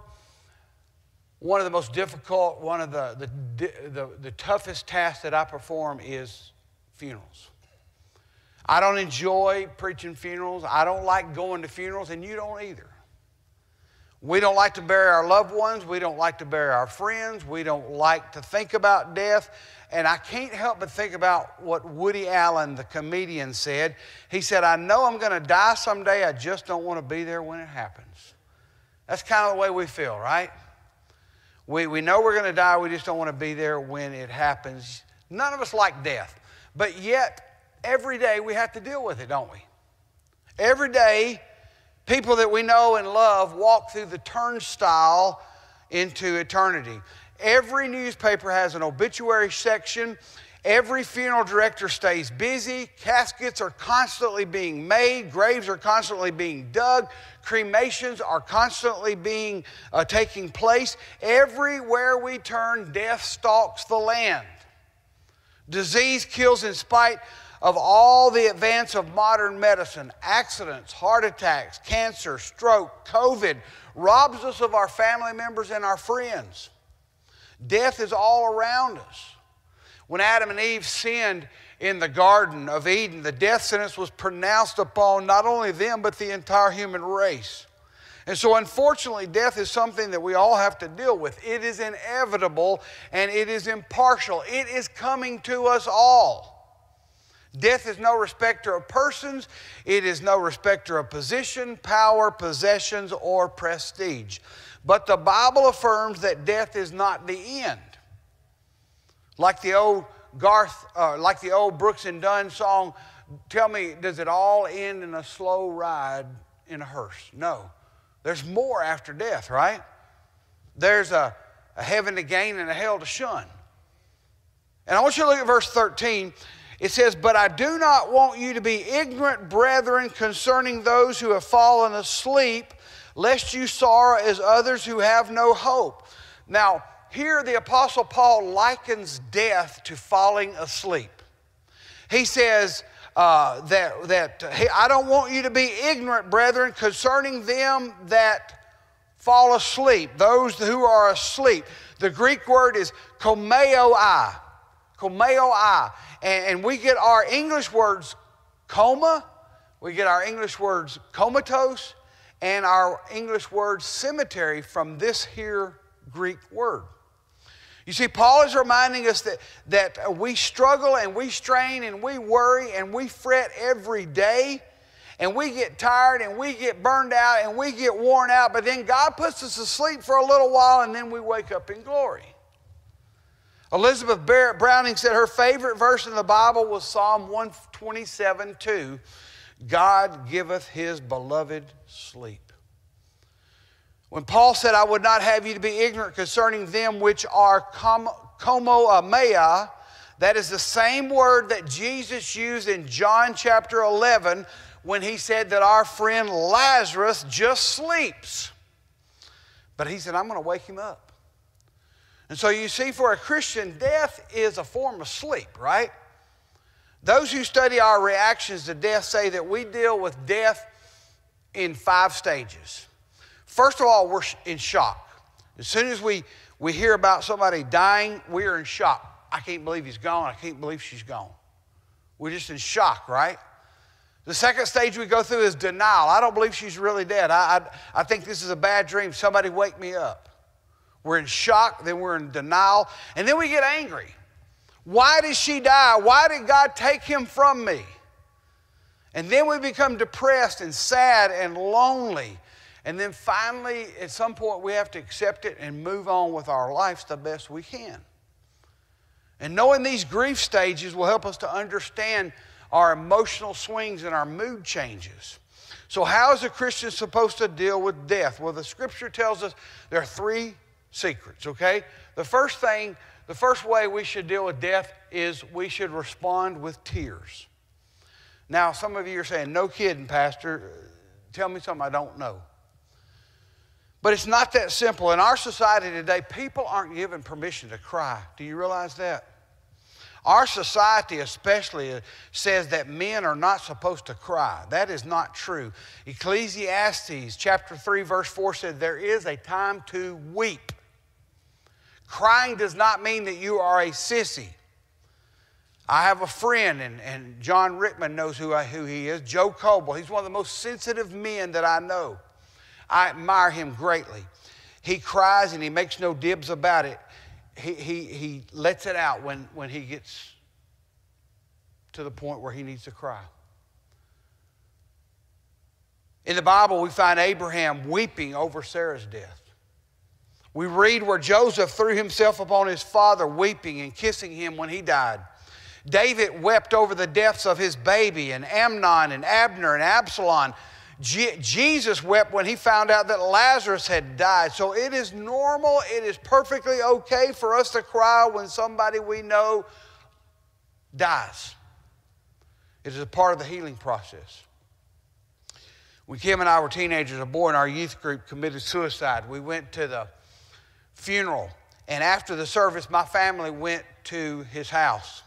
one of the most difficult, one of the, the, the, the toughest tasks that I perform is funerals. I don't enjoy preaching funerals. I don't like going to funerals, and you don't either. We don't like to bury our loved ones. We don't like to bury our friends. We don't like to think about death. And I can't help but think about what Woody Allen, the comedian, said. He said, I know I'm going to die someday. I just don't want to be there when it happens. That's kind of the way we feel, right? We, we know we're going to die. We just don't want to be there when it happens. None of us like death. But yet, every day we have to deal with it, don't we? Every day, People that we know and love walk through the turnstile into eternity. Every newspaper has an obituary section. Every funeral director stays busy. Caskets are constantly being made. Graves are constantly being dug. Cremations are constantly being uh, taking place. Everywhere we turn, death stalks the land. Disease kills in spite of all the advance of modern medicine, accidents, heart attacks, cancer, stroke, COVID, robs us of our family members and our friends. Death is all around us. When Adam and Eve sinned in the Garden of Eden, the death sentence was pronounced upon not only them, but the entire human race. And so, unfortunately, death is something that we all have to deal with. It is inevitable and it is impartial. It is coming to us all. Death is no respecter of persons, it is no respecter of position, power, possessions, or prestige. But the Bible affirms that death is not the end. Like the old Garth, uh, like the old Brooks and Dunn song, tell me, does it all end in a slow ride in a hearse? No. There's more after death, right? There's a, a heaven to gain and a hell to shun. And I want you to look at verse 13. It says, But I do not want you to be ignorant, brethren, concerning those who have fallen asleep, lest you sorrow as others who have no hope. Now, here the Apostle Paul likens death to falling asleep. He says uh, that, that hey, I don't want you to be ignorant, brethren, concerning them that fall asleep, those who are asleep. The Greek word is komeoi, komeoi. And, and we get our English words coma, we get our English words comatose, and our English word cemetery from this here Greek word. You see, Paul is reminding us that, that we struggle and we strain and we worry and we fret every day and we get tired and we get burned out and we get worn out, but then God puts us to sleep for a little while and then we wake up in glory. Elizabeth Barrett Browning said her favorite verse in the Bible was Psalm 127 2. God giveth his beloved sleep. When Paul said, I would not have you to be ignorant concerning them which are amea, that is the same word that Jesus used in John chapter 11 when he said that our friend Lazarus just sleeps. But he said, I'm going to wake him up. And so you see, for a Christian, death is a form of sleep, right? Those who study our reactions to death say that we deal with death in five stages. First of all, we're in shock. As soon as we, we hear about somebody dying, we are in shock. I can't believe he's gone. I can't believe she's gone. We're just in shock, right? The second stage we go through is denial. I don't believe she's really dead. I, I, I think this is a bad dream. Somebody wake me up. We're in shock, then we're in denial, and then we get angry. Why did she die? Why did God take him from me? And then we become depressed and sad and lonely. And then finally, at some point, we have to accept it and move on with our lives the best we can. And knowing these grief stages will help us to understand our emotional swings and our mood changes. So, how is a Christian supposed to deal with death? Well, the scripture tells us there are three secrets, okay? The first thing, the first way we should deal with death is we should respond with tears. Now, some of you are saying, no kidding, Pastor. Tell me something I don't know. But it's not that simple. In our society today, people aren't given permission to cry. Do you realize that? Our society, especially, says that men are not supposed to cry. That is not true. Ecclesiastes chapter 3, verse 4 said, There is a time to weep. Crying does not mean that you are a sissy. I have a friend, and, and John Rickman knows who, I, who he is, Joe Coble. He's one of the most sensitive men that I know. I admire him greatly. He cries and he makes no dibs about it. He, he, he lets it out when, when he gets to the point where he needs to cry. In the Bible, we find Abraham weeping over Sarah's death. We read where Joseph threw himself upon his father, weeping and kissing him when he died. David wept over the deaths of his baby, and Amnon and Abner and Absalom Je- Jesus wept when he found out that Lazarus had died. So it is normal, it is perfectly okay for us to cry when somebody we know dies. It is a part of the healing process. When Kim and I were teenagers, a boy in our youth group committed suicide. We went to the funeral, and after the service, my family went to his house.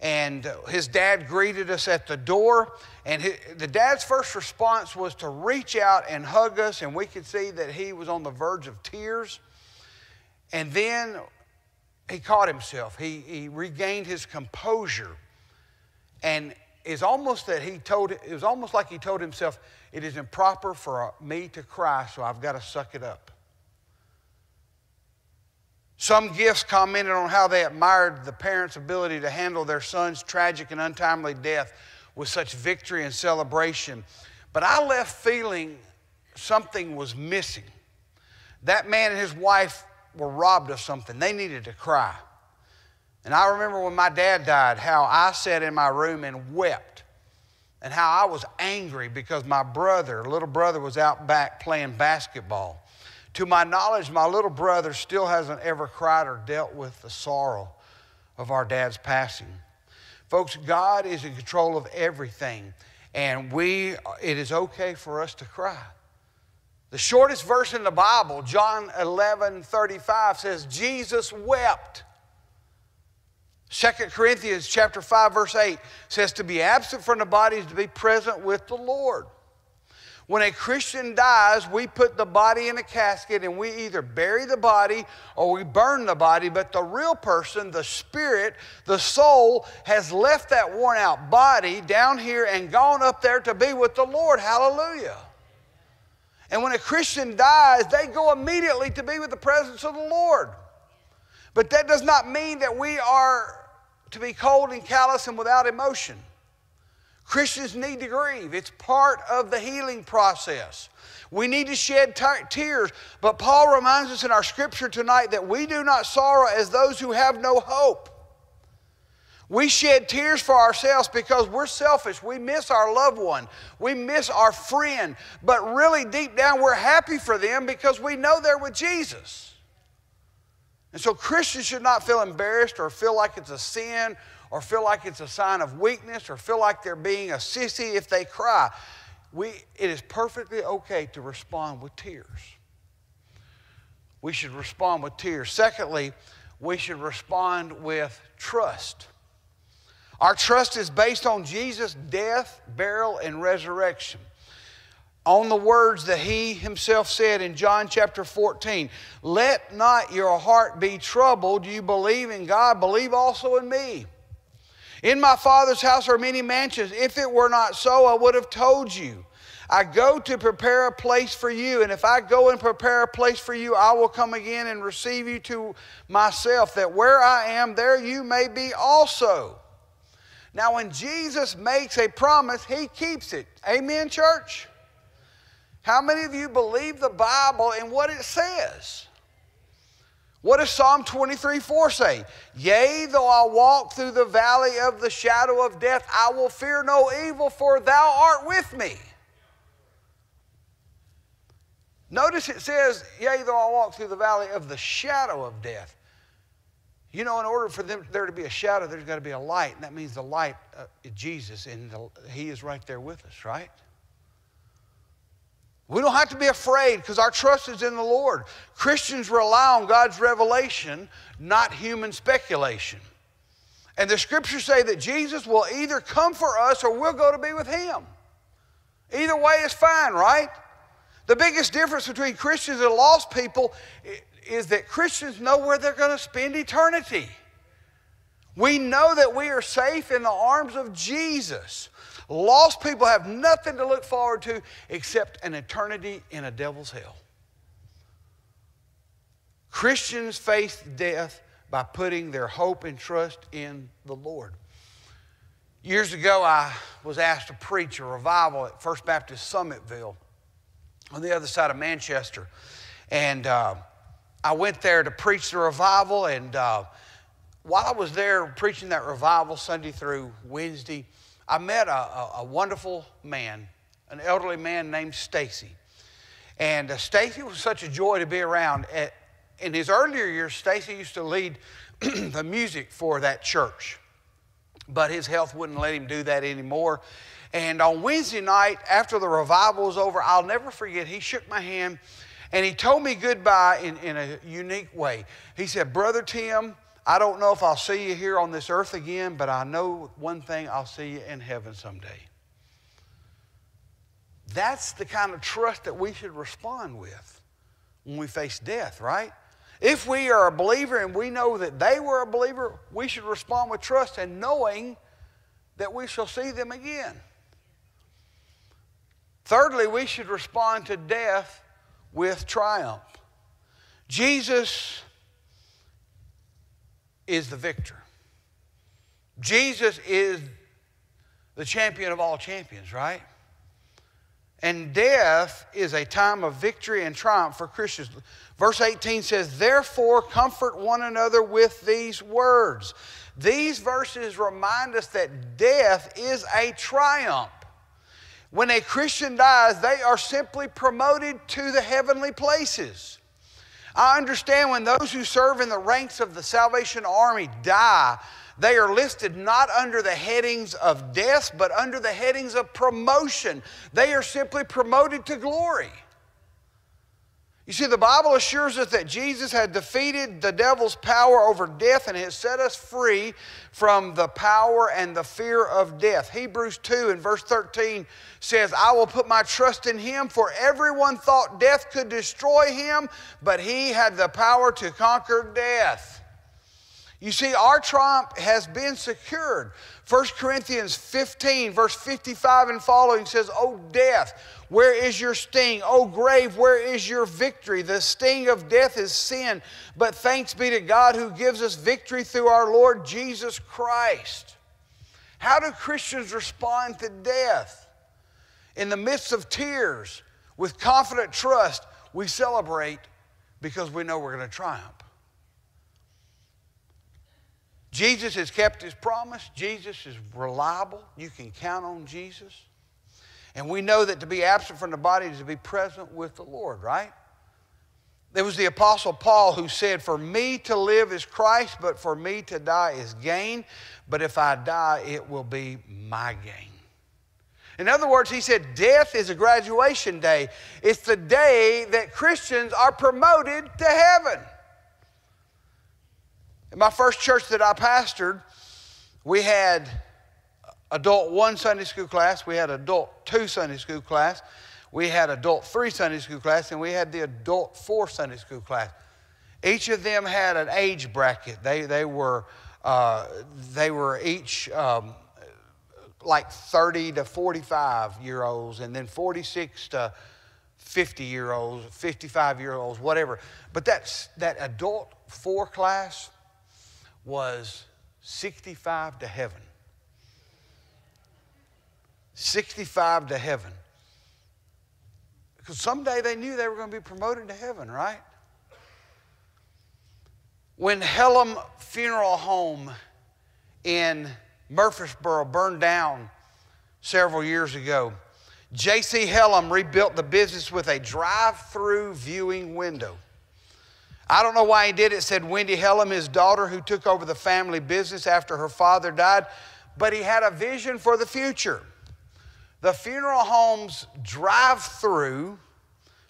And his dad greeted us at the door. And his, the dad's first response was to reach out and hug us, and we could see that he was on the verge of tears. And then he caught himself. He, he regained his composure. And it's almost that he told, it was almost like he told himself, it is improper for me to cry, so I've got to suck it up. Some gifts commented on how they admired the parents' ability to handle their son's tragic and untimely death with such victory and celebration. But I left feeling something was missing. That man and his wife were robbed of something. They needed to cry. And I remember when my dad died, how I sat in my room and wept, and how I was angry because my brother, little brother, was out back playing basketball. To my knowledge, my little brother still hasn't ever cried or dealt with the sorrow of our dad's passing. Folks, God is in control of everything, and we, it is okay for us to cry. The shortest verse in the Bible, John 11 35, says, Jesus wept. 2 Corinthians chapter 5, verse 8 says, To be absent from the body is to be present with the Lord. When a Christian dies, we put the body in a casket and we either bury the body or we burn the body, but the real person, the spirit, the soul, has left that worn out body down here and gone up there to be with the Lord. Hallelujah. And when a Christian dies, they go immediately to be with the presence of the Lord. But that does not mean that we are to be cold and callous and without emotion. Christians need to grieve, it's part of the healing process. We need to shed t- tears, but Paul reminds us in our scripture tonight that we do not sorrow as those who have no hope. We shed tears for ourselves because we're selfish. We miss our loved one. We miss our friend. But really, deep down, we're happy for them because we know they're with Jesus. And so, Christians should not feel embarrassed or feel like it's a sin or feel like it's a sign of weakness or feel like they're being a sissy if they cry. We, it is perfectly okay to respond with tears. We should respond with tears. Secondly, we should respond with trust. Our trust is based on Jesus' death, burial, and resurrection. On the words that he himself said in John chapter 14 Let not your heart be troubled. You believe in God, believe also in me. In my Father's house are many mansions. If it were not so, I would have told you. I go to prepare a place for you, and if I go and prepare a place for you, I will come again and receive you to myself, that where I am, there you may be also. Now, when Jesus makes a promise, he keeps it. Amen, church? How many of you believe the Bible and what it says? What does Psalm 23 4 say? Yea, though I walk through the valley of the shadow of death, I will fear no evil, for thou art with me. Notice it says, Yea, though I walk through the valley of the shadow of death. You know, in order for them, there to be a shadow, there's got to be a light, and that means the light uh, Jesus, and the, He is right there with us, right? We don't have to be afraid because our trust is in the Lord. Christians rely on God's revelation, not human speculation. And the scriptures say that Jesus will either come for us or we'll go to be with Him. Either way is fine, right? The biggest difference between Christians and lost people is that Christians know where they're going to spend eternity. We know that we are safe in the arms of Jesus. Lost people have nothing to look forward to except an eternity in a devil's hell. Christians face death by putting their hope and trust in the Lord. Years ago, I was asked to preach a revival at First Baptist Summitville on the other side of Manchester. And uh, I went there to preach the revival. And uh, while I was there preaching that revival Sunday through Wednesday, I met a, a, a wonderful man, an elderly man named Stacy. And uh, Stacy was such a joy to be around. At, in his earlier years, Stacy used to lead the music for that church, but his health wouldn't let him do that anymore. And on Wednesday night, after the revival was over, I'll never forget, he shook my hand and he told me goodbye in, in a unique way. He said, Brother Tim, I don't know if I'll see you here on this earth again, but I know one thing I'll see you in heaven someday. That's the kind of trust that we should respond with when we face death, right? If we are a believer and we know that they were a believer, we should respond with trust and knowing that we shall see them again. Thirdly, we should respond to death with triumph. Jesus is the victor. Jesus is the champion of all champions, right? And death is a time of victory and triumph for Christians. Verse 18 says, Therefore, comfort one another with these words. These verses remind us that death is a triumph. When a Christian dies, they are simply promoted to the heavenly places. I understand when those who serve in the ranks of the Salvation Army die, they are listed not under the headings of death, but under the headings of promotion. They are simply promoted to glory. You see, the Bible assures us that Jesus had defeated the devil's power over death and has set us free from the power and the fear of death. Hebrews 2 and verse 13 says, I will put my trust in him, for everyone thought death could destroy him, but he had the power to conquer death. You see, our triumph has been secured. 1 Corinthians 15, verse 55 and following says, O death, where is your sting? O grave, where is your victory? The sting of death is sin, but thanks be to God who gives us victory through our Lord Jesus Christ. How do Christians respond to death? In the midst of tears, with confident trust, we celebrate because we know we're going to triumph. Jesus has kept his promise. Jesus is reliable. You can count on Jesus. And we know that to be absent from the body is to be present with the Lord, right? There was the Apostle Paul who said, For me to live is Christ, but for me to die is gain. But if I die, it will be my gain. In other words, he said, Death is a graduation day. It's the day that Christians are promoted to heaven. In my first church that I pastored, we had adult one Sunday school class, we had adult two Sunday school class, we had adult three Sunday school class, and we had the adult four Sunday school class. Each of them had an age bracket. They, they, were, uh, they were each um, like 30 to 45 year olds, and then 46 to 50 year olds, 55 year olds, whatever. But that's, that adult four class, was 65 to heaven. 65 to heaven. Because someday they knew they were going to be promoted to heaven, right? When Hellam Funeral Home in Murfreesboro burned down several years ago, J.C. Hellam rebuilt the business with a drive through viewing window. I don't know why he did it, said Wendy Hellam, his daughter, who took over the family business after her father died, but he had a vision for the future. The funeral home's drive through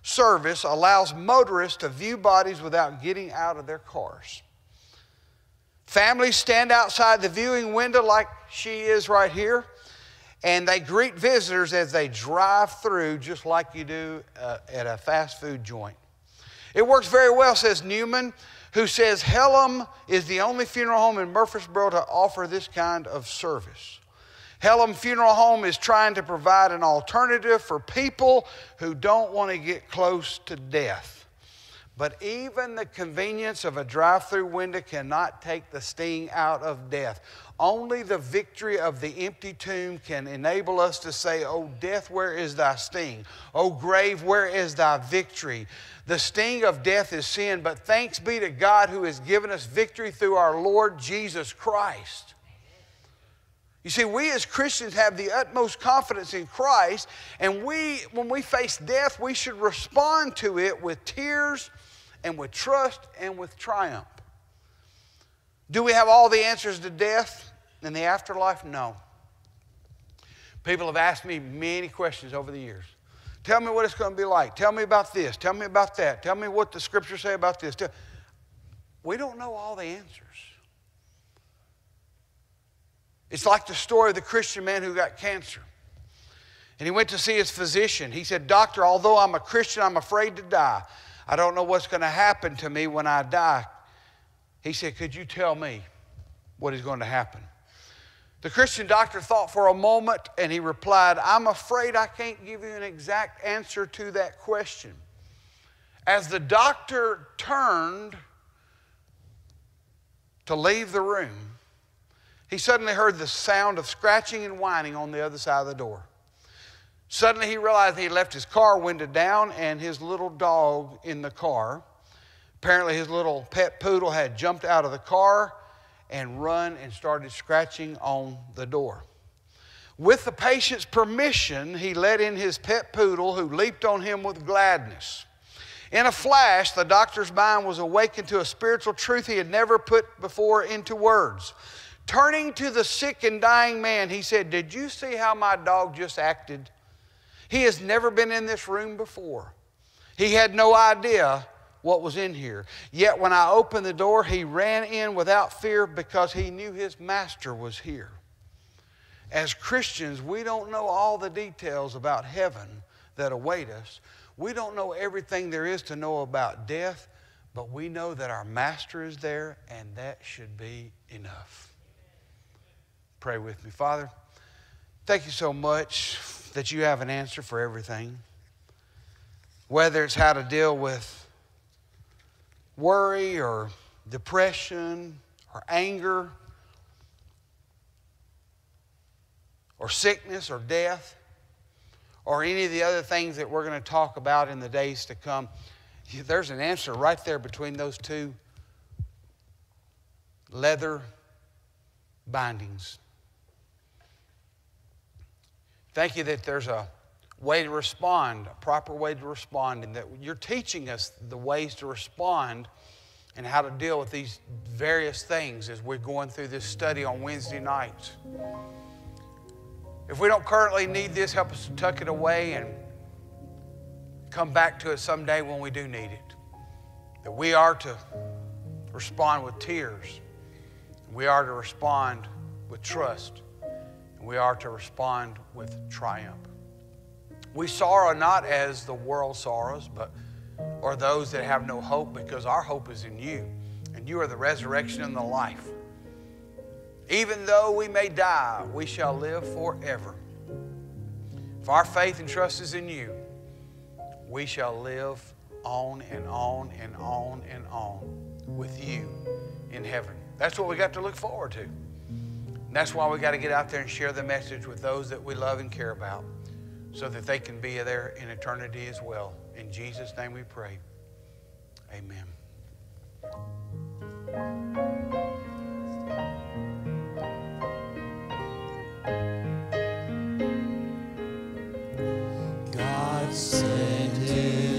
service allows motorists to view bodies without getting out of their cars. Families stand outside the viewing window like she is right here, and they greet visitors as they drive through, just like you do uh, at a fast food joint. It works very well, says Newman, who says Hellam is the only funeral home in Murfreesboro to offer this kind of service. Hellam Funeral Home is trying to provide an alternative for people who don't want to get close to death. But even the convenience of a drive through window cannot take the sting out of death. Only the victory of the empty tomb can enable us to say, Oh, death, where is thy sting? Oh, grave, where is thy victory? The sting of death is sin, but thanks be to God who has given us victory through our Lord Jesus Christ. You see, we as Christians have the utmost confidence in Christ, and we, when we face death, we should respond to it with tears and with trust and with triumph. Do we have all the answers to death and the afterlife? No. People have asked me many questions over the years. Tell me what it's going to be like. Tell me about this. Tell me about that. Tell me what the scriptures say about this. We don't know all the answers. It's like the story of the Christian man who got cancer. And he went to see his physician. He said, Doctor, although I'm a Christian, I'm afraid to die. I don't know what's going to happen to me when I die. He said, Could you tell me what is going to happen? The Christian doctor thought for a moment and he replied, I'm afraid I can't give you an exact answer to that question. As the doctor turned to leave the room, he suddenly heard the sound of scratching and whining on the other side of the door. Suddenly he realized he had left his car window down and his little dog in the car. Apparently, his little pet poodle had jumped out of the car and run and started scratching on the door. With the patient's permission, he let in his pet poodle, who leaped on him with gladness. In a flash, the doctor's mind was awakened to a spiritual truth he had never put before into words. Turning to the sick and dying man, he said, Did you see how my dog just acted? He has never been in this room before. He had no idea what was in here. Yet when I opened the door, he ran in without fear because he knew his master was here. As Christians, we don't know all the details about heaven that await us. We don't know everything there is to know about death, but we know that our master is there, and that should be enough. Pray with me. Father, thank you so much that you have an answer for everything. Whether it's how to deal with worry or depression or anger or sickness or death or any of the other things that we're going to talk about in the days to come, there's an answer right there between those two leather bindings. Thank you that there's a way to respond, a proper way to respond, and that you're teaching us the ways to respond and how to deal with these various things as we're going through this study on Wednesday nights. If we don't currently need this, help us to tuck it away and come back to it someday when we do need it. That we are to respond with tears, we are to respond with trust, we are to respond with triumph. We sorrow not as the world sorrows, but or those that have no hope, because our hope is in you, and you are the resurrection and the life. Even though we may die, we shall live forever. If our faith and trust is in you, we shall live on and on and on and on with you in heaven. That's what we got to look forward to. That's why we got to get out there and share the message with those that we love and care about so that they can be there in eternity as well. In Jesus' name we pray. Amen. God sent his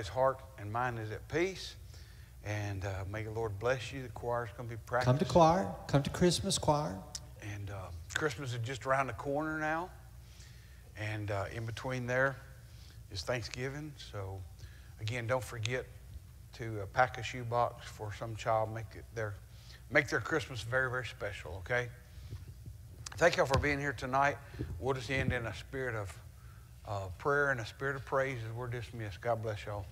everybody's heart and mind is at peace. And uh, may the Lord bless you. The choir's going to be practicing. Come to choir. Come to Christmas choir. And uh, Christmas is just around the corner now. And uh, in between there is Thanksgiving. So, again, don't forget to uh, pack a shoebox for some child. Make it their, make their Christmas very, very special, okay? Thank y'all for being here tonight. We'll just end in a spirit of uh, prayer and a spirit of praise as we're dismissed. God bless y'all.